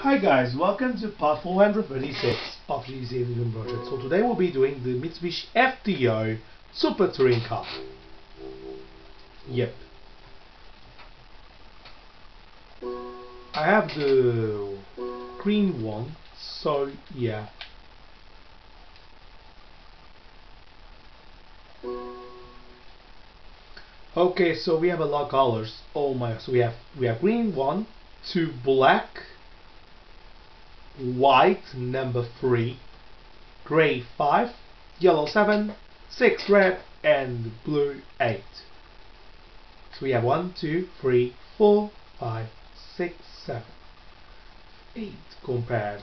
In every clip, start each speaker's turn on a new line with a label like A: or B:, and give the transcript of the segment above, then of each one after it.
A: Hi guys, welcome to part 436 of the Xavier project. So today we'll be doing the Mitsubishi FTO Super Touring Car. Yep. I have the green one, so yeah. Okay, so we have a lot of colors. Oh my, so we have we have green one, two black, white number three, gray five, yellow seven, six red, and blue eight. So we have one, two, three, four, five, six, seven, eight compared.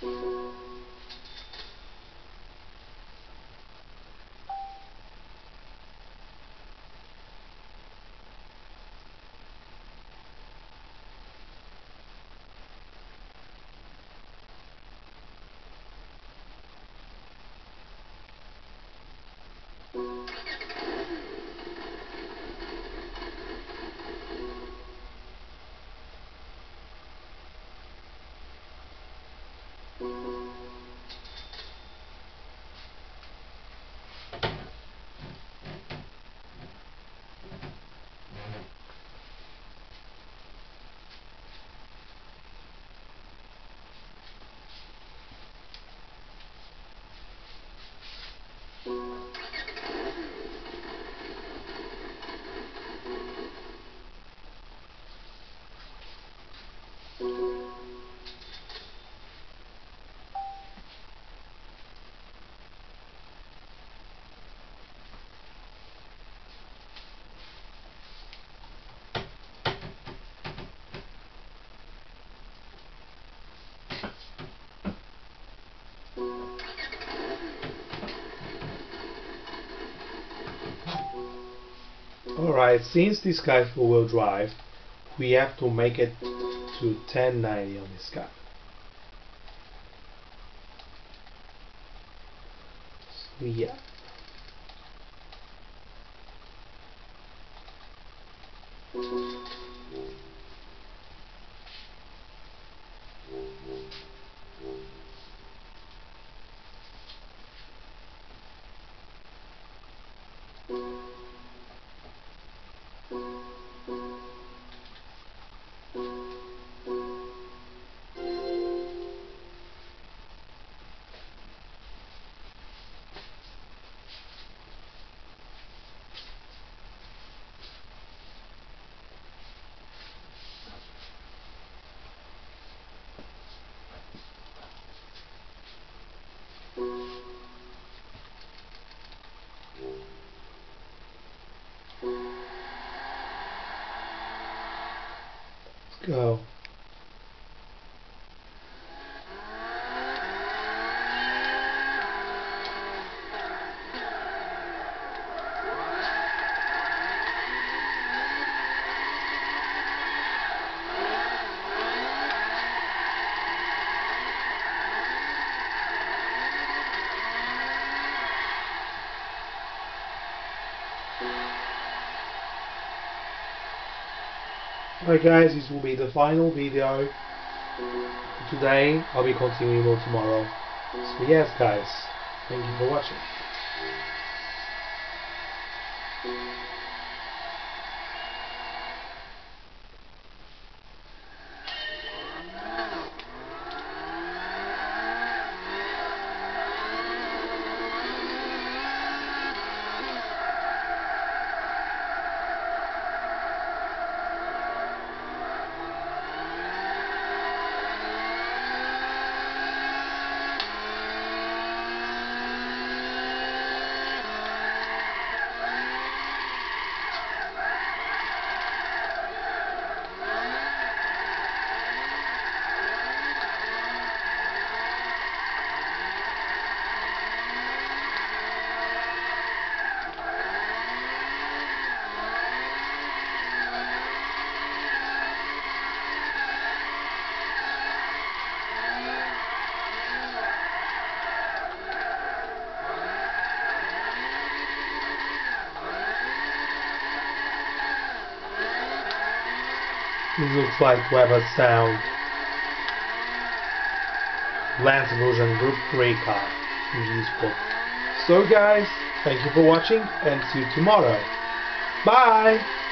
A: Thank you. Alright, since this guy is four-wheel drive, we have to make it to 1090 on this guy. So yeah. Go. Alright guys, this will be the final video. Today, I'll be continuing more tomorrow. So yes guys, thank you for watching. Looks like we have a sound. Last version Group 3 car in. So guys, thank you for watching and see you tomorrow. Bye!